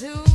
do